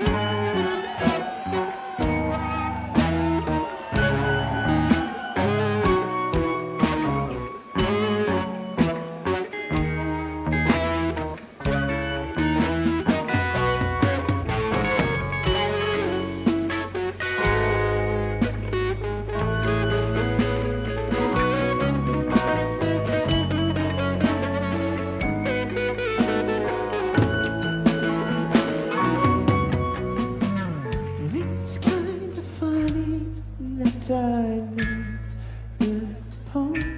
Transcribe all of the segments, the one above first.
It's the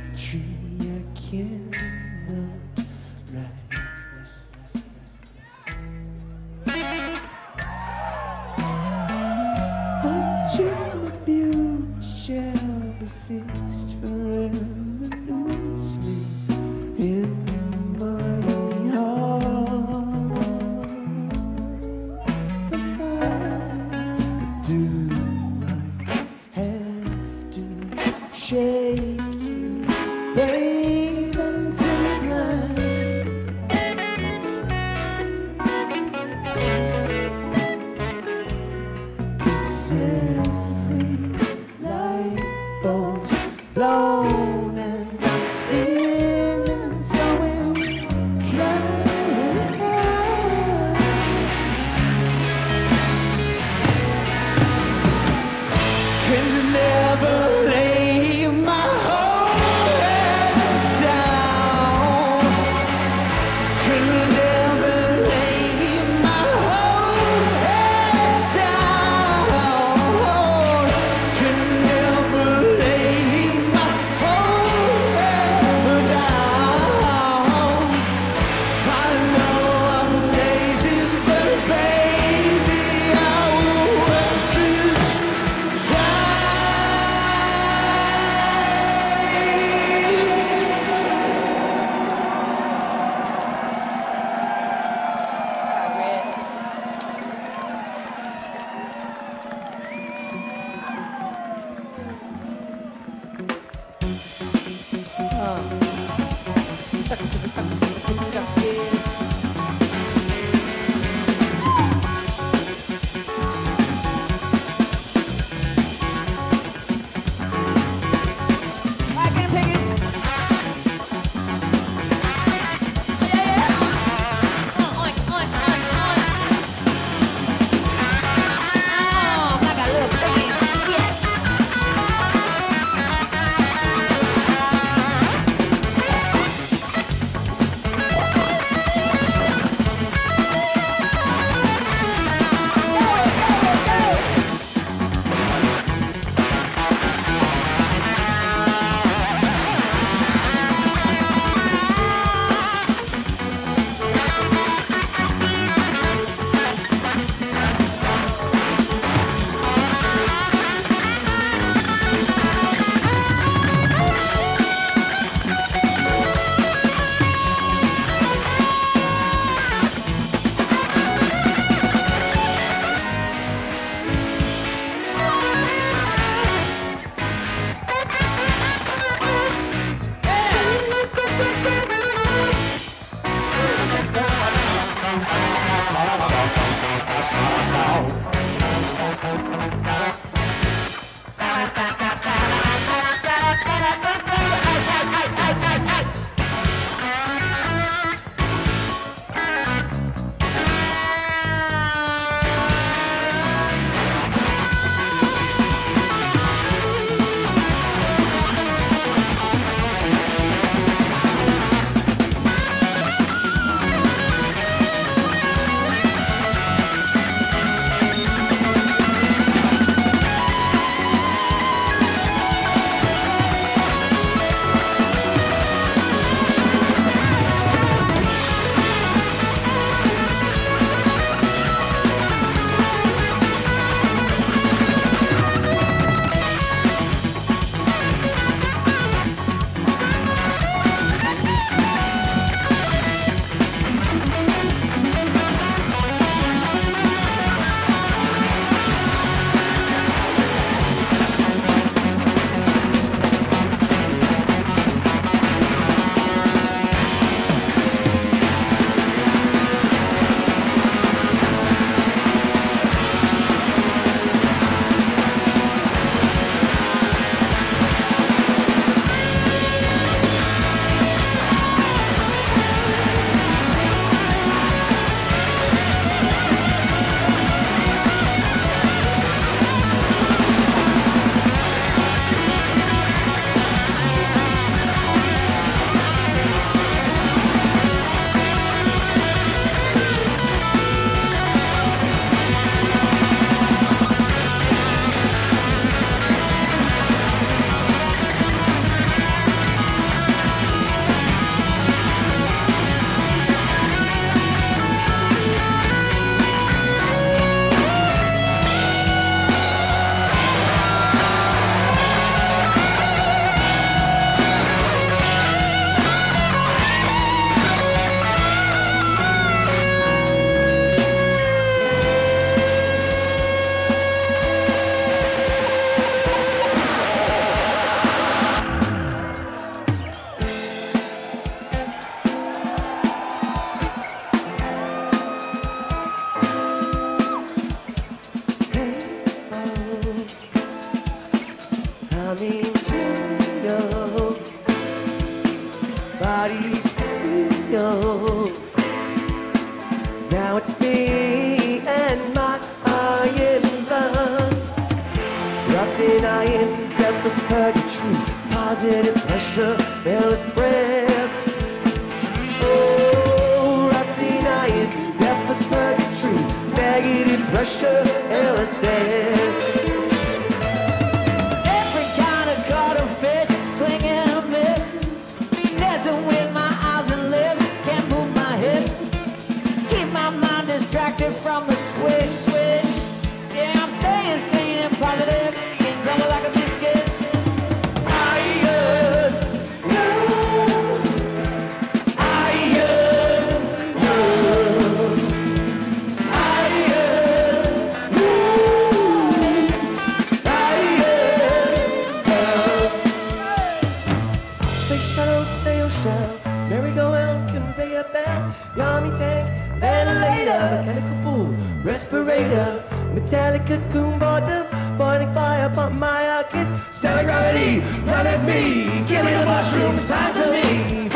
mechanical pool, respirator, metallic cocoon bottom, burning fire upon my kids. Stellar gravity, planet me, give me the mushrooms, time to leave.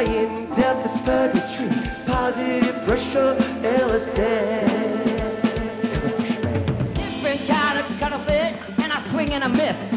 In death is purgatory Positive pressure, LSD Different kind of cuttlefish And I swing and I miss.